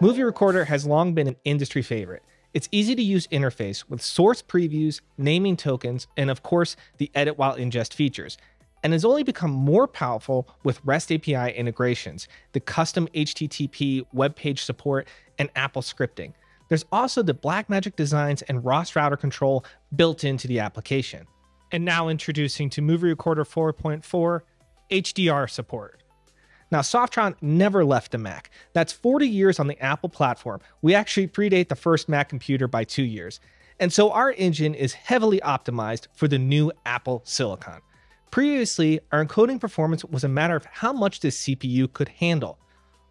MovieRecorder has long been an industry favorite. Its easy to use interface with source previews, naming tokens, and of course, the edit while ingest features, and has only become more powerful with REST API integrations, the custom HTTP web page support, and Apple scripting. There's also the Blackmagic designs and Ross router control built into the application. And now introducing to MovieRecorder 4.4 HDR support. Now, Softron never left the Mac. That's 40 years on the Apple platform. We actually predate the first Mac computer by two years. And so our engine is heavily optimized for the new Apple Silicon. Previously, our encoding performance was a matter of how much this CPU could handle.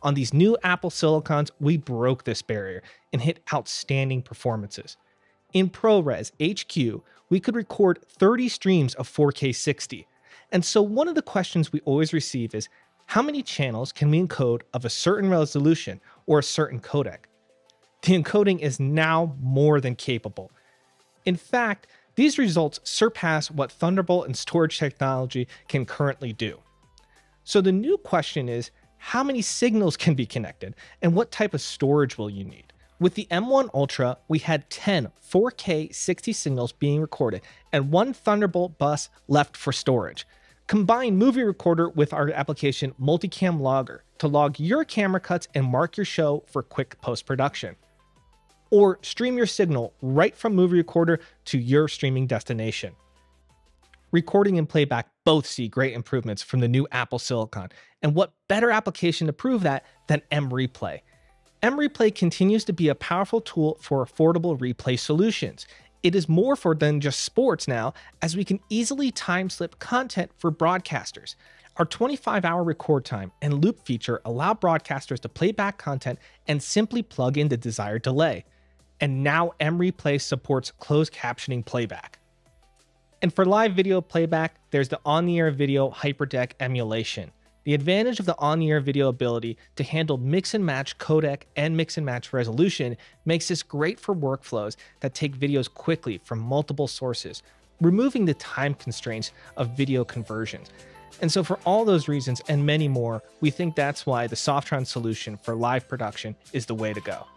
On these new Apple Silicons, we broke this barrier and hit outstanding performances. In ProRes HQ, we could record 30 streams of 4K 60. And so one of the questions we always receive is how many channels can we encode of a certain resolution or a certain codec? The encoding is now more than capable. In fact, these results surpass what Thunderbolt and storage technology can currently do. So the new question is how many signals can be connected and what type of storage will you need? With the M1 Ultra, we had 10 4K 60 signals being recorded and one Thunderbolt bus left for storage. Combine MovieRecorder with our application Multicam Logger to log your camera cuts and mark your show for quick post production. Or stream your signal right from MovieRecorder to your streaming destination. Recording and playback both see great improvements from the new Apple Silicon, and what better application to prove that than M Replay? M Replay continues to be a powerful tool for affordable replay solutions, it is more for than just sports now, as we can easily time slip content for broadcasters. Our 25 hour record time and loop feature allow broadcasters to play back content and simply plug in the desired delay. And now MReplay supports closed captioning playback. And for live video playback, there's the on the air video HyperDeck emulation. The advantage of the on-the-air video ability to handle mix and match codec and mix and match resolution makes this great for workflows that take videos quickly from multiple sources, removing the time constraints of video conversions. And so for all those reasons and many more, we think that's why the Softron solution for live production is the way to go.